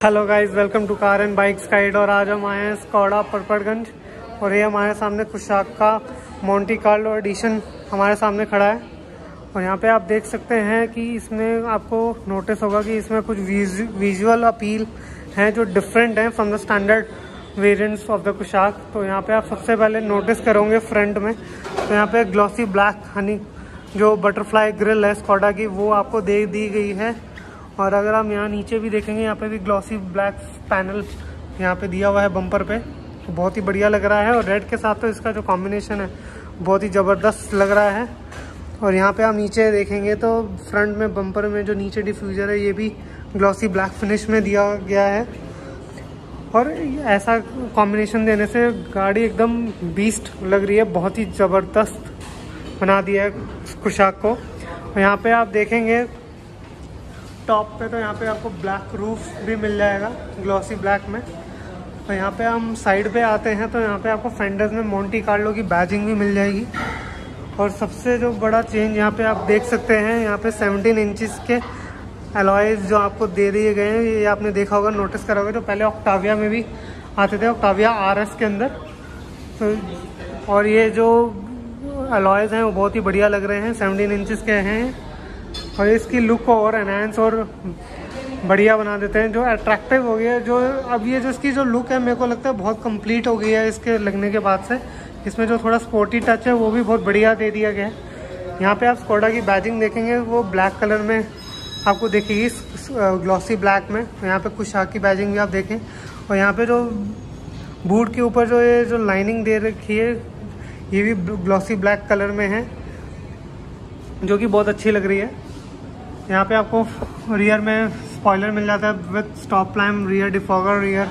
Hello guys welcome to car and bikes guide और आज हम आए हैं स्कॉडा परपड़गंज और ये हमारे सामने खुशाक का मोंटी कार्लो एडिशन हमारे सामने खड़ा है। और यहाँ पे आप देख सकते हैं कि इसमें आपको नोटिस होगा कि इसमें कुछ विजुअल अपील हैं जो डिफरेंट हैं from the standard variants of the Kushaq तो यहाँ पे आप सबसे पहले नोटिस करोगे फ्रंट में। तो यहाँ पे ग्लॉसी ब्लैक हनी जो बटरफ्लाई ग्रिल है स्कॉडा की, वो आपको दे दी गई है। और अगर हम यहाँ नीचे भी देखेंगे, यहाँ पे भी ग्लॉसी ब्लैक पैनल यहाँ पे दिया हुआ है बम्पर पे। तो बहुत ही बढ़िया लग रहा है और रेड के साथ तो इसका जो कॉम्बिनेशन है, बहुत ही ज़बरदस्त लग रहा है। और यहाँ पे आप नीचे देखेंगे तो फ्रंट में बम्पर में जो नीचे डिफ्यूज़र है, ये भी ग्लॉसी ब्लैक फिनिश में दिया गया है। और ऐसा कॉम्बिनेशन देने से गाड़ी एकदम बीस्ट लग रही है, बहुत ही ज़बरदस्त बना दिया है खुशाक को। यहाँ पे आप देखेंगे टॉप पे तो यहाँ पे आपको ब्लैक रूफ भी मिल जाएगा ग्लॉसी ब्लैक में। तो यहाँ पे हम साइड पे आते हैं तो यहाँ पे आपको फेंडर्स में मोंटी कार्लो की बैजिंग भी मिल जाएगी। और सबसे जो बड़ा चेंज यहाँ पे आप देख सकते हैं, यहाँ पे 17 इंचेस के एलॉयज जो आपको दे दिए गए हैं, ये आपने देखा होगा नोटिस करा होगा। जो पहले ऑक्टाविया में भी आते थे ऑक्टाविया आर के अंदर। तो और ये जो एलॉयज हैं, वो बहुत ही बढ़िया लग रहे हैं सेवनटीन इंचज़ के हैं। और इसकी लुक को और एनहेंस और बढ़िया बना देते हैं। जो अट्रैक्टिव हो गया है, जो अब ये जो इसकी जो लुक है, मेरे को लगता है बहुत कंप्लीट हो गई है इसके लगने के बाद से। इसमें जो थोड़ा स्पोर्टी टच है, वो भी बहुत बढ़िया दे दिया गया है। यहाँ पे आप स्कोडा की बैजिंग देखेंगे, वो ब्लैक कलर में आपको देखेगी ग्लॉसी ब्लैक में। यहाँ पे कुछ शाख की बैजिंग भी आप देखें। और यहाँ पे जो बूट के ऊपर जो ये, जो लाइनिंग दे रखी है, ये भी ग्लॉसी ब्लैक कलर में है, जो कि बहुत अच्छी लग रही है। यहाँ पे आपको रियर में स्पॉइलर मिल जाता है with stop lamp rear defogger rear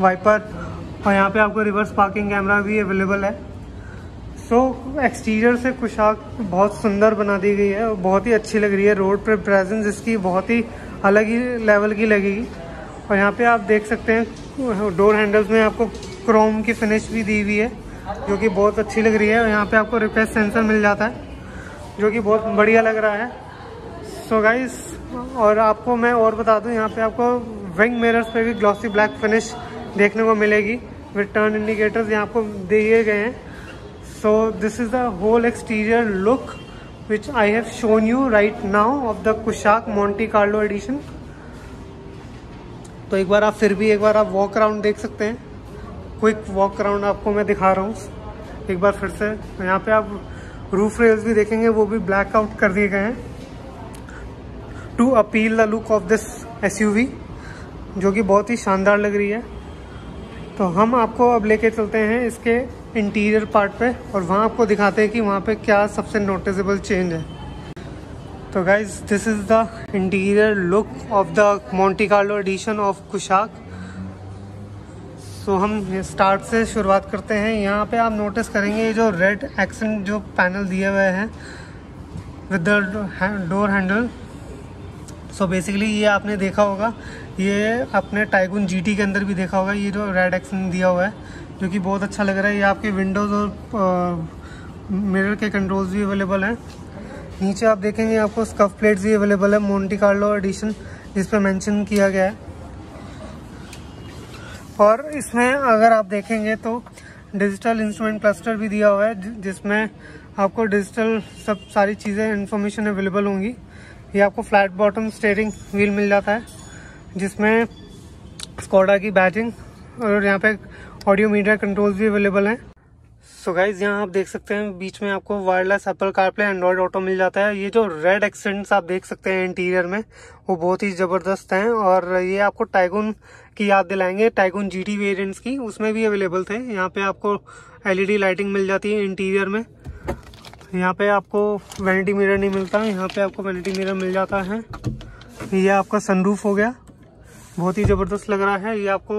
wiper और यहाँ पे आपको रिवर्स पार्किंग कैमरा भी अवेलेबल है। सो so, एक्सटीरियर से कुशाक बहुत सुंदर बना दी गई है और बहुत ही अच्छी लग रही है। रोड पर प्रेजेंस इसकी बहुत ही अलग ही लेवल की लगेगी। और यहाँ पे आप देख सकते हैं डोर हैंडल्स में आपको क्रोम की फिनिश भी दी हुई है जो कि बहुत अच्छी लग रही है। और यहाँ पे आपको रिक्वेस्ट सेंसर मिल जाता है जो कि बहुत बढ़िया लग रहा है। सो गाइस और आपको मैं और बता दूँ, यहाँ पे आपको विंग मिरर्स पे भी ग्लॉसी ब्लैक फिनिश देखने को मिलेगी। विद टर्न इंडिकेटर्स यहाँ आपको दिए गए हैं। So this is the whole exterior look which I have shown you right now of the Kushaq Monte Carlo edition तो एक बार आप फिर भी एक बार आप वॉक अराउंड देख सकते हैं। क्विक वॉक अराउंड आपको मैं दिखा रहा हूँ। एक बार फिर से, यहाँ पे आप रूफ रेल्स भी देखेंगे, वो भी ब्लैक आउट कर दिए गए हैं। To appeal the look of this SUV जो कि बहुत ही शानदार लग रही है। तो हम आपको अब लेके चलते हैं इसके इंटीरियर पार्ट पे और वहाँ आपको दिखाते हैं कि वहाँ पे क्या सबसे नोटिसेबल चेंज है। तो guys this is the interior look of the Monte Carlo edition of Kushaq so हम स्टार्ट से शुरुआत करते हैं। यहाँ पे आप नोटिस करेंगे ये जो रेड एक्सेंट जो पैनल दिए हुए हैं with the door handle so basically ये आपने देखा होगा, ये अपने टाइगुन जीटी के अंदर भी देखा होगा, ये जो रेड एक्सन दिया हुआ है, जो कि बहुत अच्छा लग रहा है। ये आपके विंडोज़ और मिरर के कंट्रोल्स भी अवेलेबल हैं। नीचे आप देखेंगे आपको स्कफ प्लेट्स भी अवेलेबल है मोन्टी कार्लो एडिशन जिस पर मैंशन किया गया है। और इसमें अगर आप देखेंगे तो डिजिटल इंस्ट्रूमेंट क्लस्टर भी दिया हुआ है, जिसमें आपको डिजिटल सब सारी चीज़ें इन्फॉर्मेशन अवेलेबल होंगी। ये आपको फ्लैट बॉटम स्टेयरिंग व्हील मिल जाता है, जिसमें स्कोडा की बैजिंग और यहाँ पे ऑडियो मीडिया कंट्रोल्स भी अवेलेबल हैं। सो गाइज़ यहाँ आप देख सकते हैं, बीच में आपको wireless Apple CarPlay Android Auto मिल जाता है। ये जो रेड एक्सेंट्स आप देख सकते हैं इंटीरियर में, वो बहुत ही ज़बरदस्त हैं और ये आपको टाइगुन की याद दिलाएँगे टाइगुन जीटी वेरिएंट्स की, उसमें भी अवेलेबल थे। यहाँ पे आपको एलईडी लाइटिंग मिल जाती है इंटीरियर में। यहाँ पे आपको वैनिटी मिरर नहीं मिलता, यहाँ पे आपको वैनिटी मिरर मिल जाता है। ये आपका सनरूफ हो गया। बहुत ही ज़बरदस्त लग रहा है। ये आपको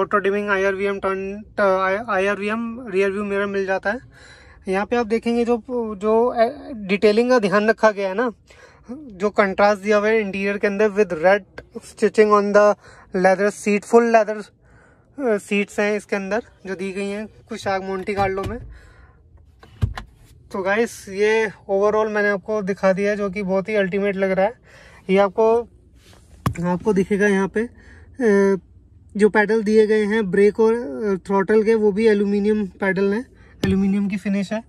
auto dimming I R V M turn I R V M rear view mirror मिल जाता है। यहाँ पे आप देखेंगे जो जो डिटेलिंग का ध्यान रखा गया है ना, जो कंट्रास्ट दिया हुआ है इंटीरियर के अंदर with red stitching on the leather seat full leather seats हैं इसके अंदर, जो दी गई हैं कुछ आग मोन्टी कार्लो में। तो गाइस ये ओवरऑल मैंने आपको दिखा दिया जो कि बहुत ही अल्टीमेट लग रहा है। ये आपको आपको दिखेगा यहाँ पे जो पैडल दिए गए हैं ब्रेक और थ्रोटल के, वो भी एल्यूमिनियम पैडल हैं। एल्यूमिनियम की फिनिश है।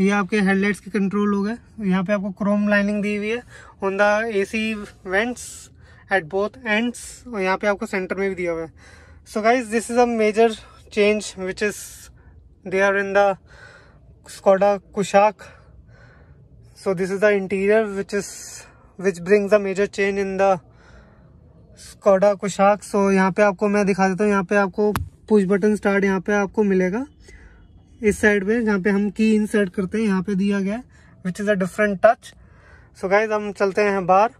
ये आपके हेडलाइट्स के कंट्रोल हो। गए यहाँ पे आपको क्रोम लाइनिंग दी हुई है। On the AC vents at both ends और यहाँ पे आपको सेंटर में भी दिया हुआ है। So guys this is a major change which is there in the Skoda Kushaq so this is the interior which is, which brings a major change in the Skoda Kushaq. So यहाँ पे आपको मैं दिखा देता हूँ, यहाँ पे आपको पुश बटन स्टार्ट यहाँ पे आपको मिलेगा। इस साइड पे जहाँ पे हम की इंसर्ट करते हैं, यहाँ पे दिया गया है which is a different touch so guys हम चलते हैं बाहर।